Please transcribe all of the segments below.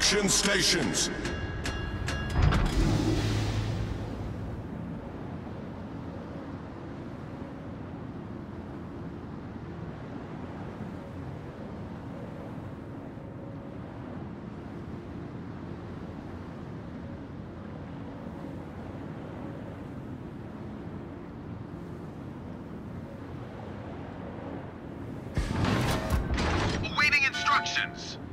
Extraction stations. Instructions.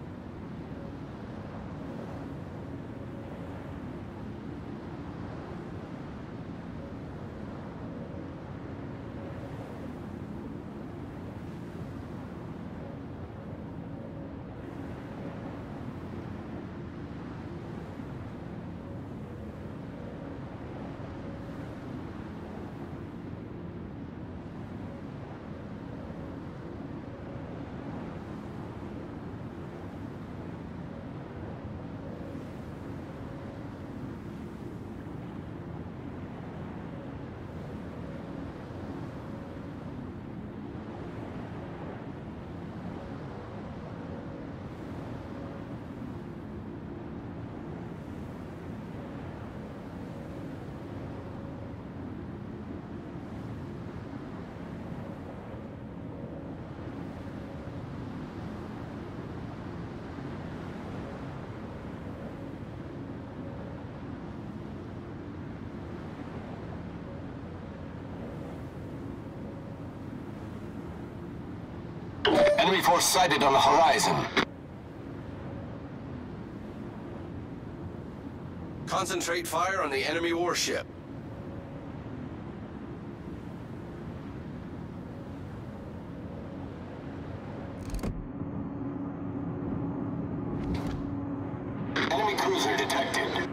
Enemy force sighted on the horizon. Concentrate fire on the enemy warship. Enemy cruiser detected.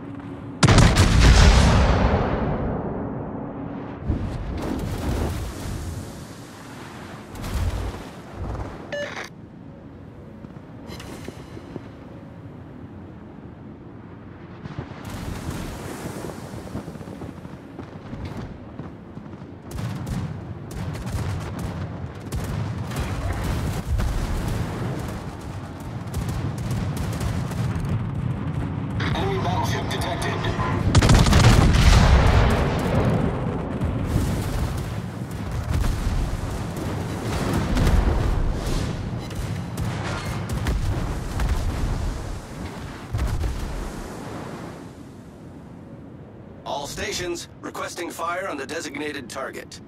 All stations requesting fire on the designated target.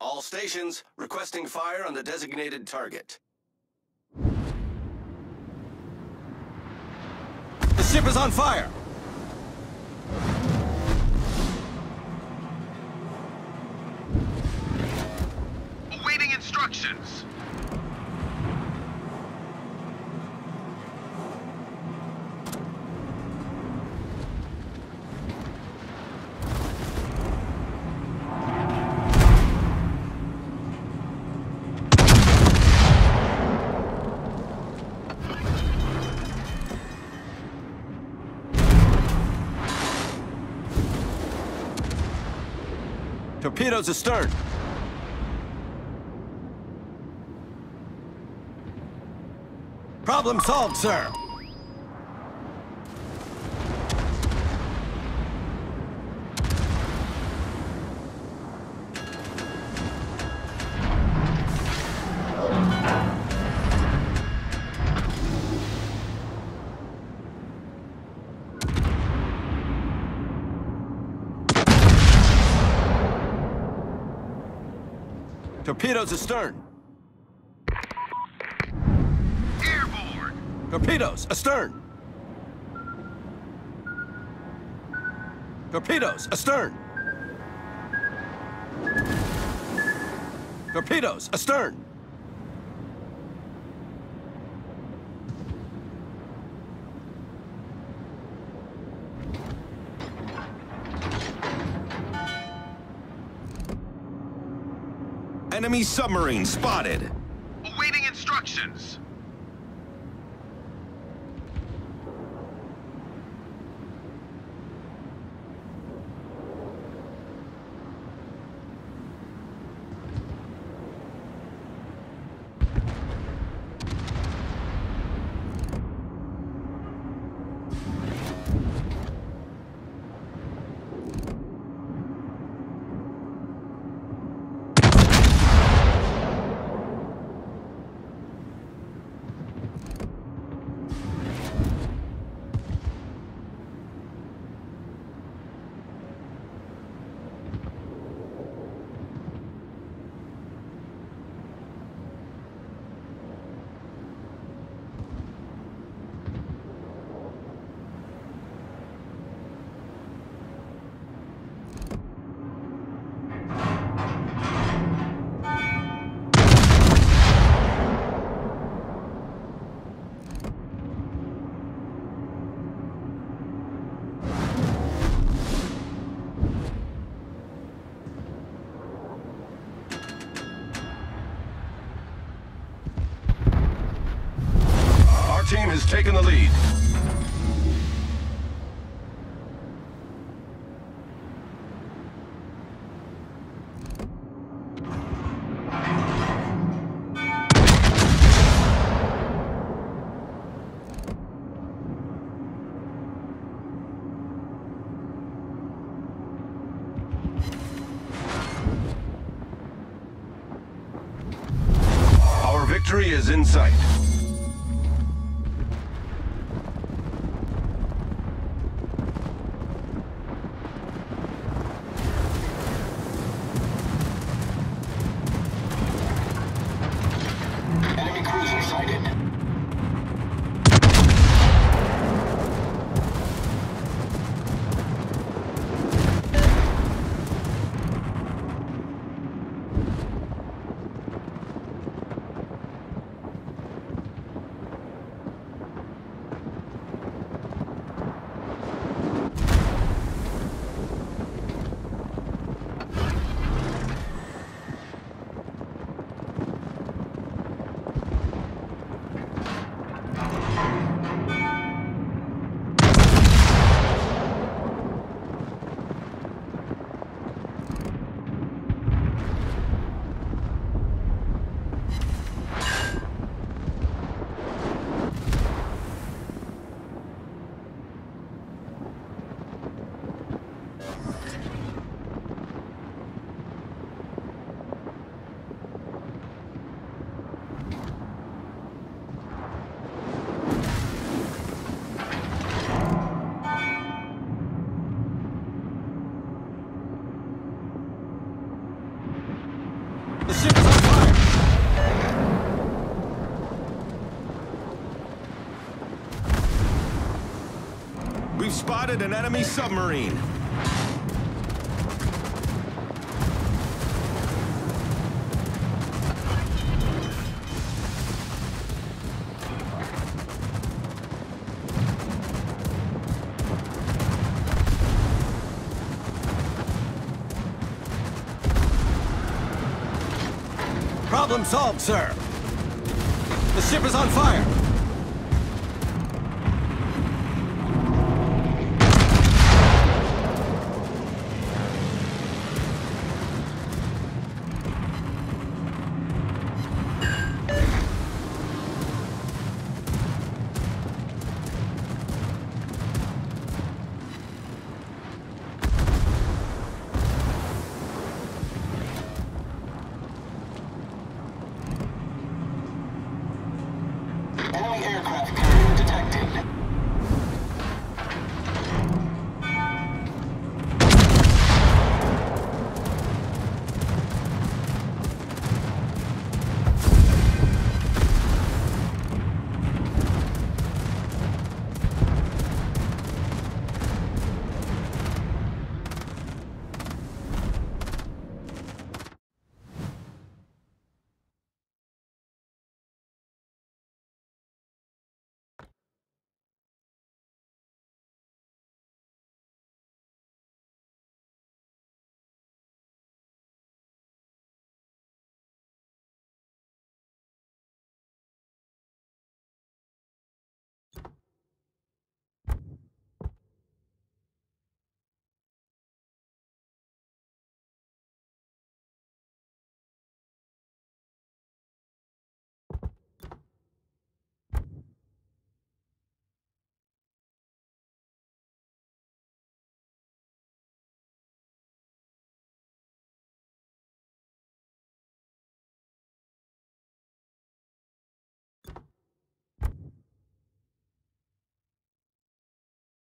All stations requesting fire on the designated target. The ship is on fire! Awaiting instructions. Torpedoes astern. Problem solved, sir. Torpedoes astern. Airborne! Torpedoes astern. Torpedoes astern. Torpedoes astern. Enemy submarine spotted. Awaiting instructions. Team has taken the lead. Our victory is in sight. We've spotted an enemy submarine. Problem solved, sir. The ship is on fire.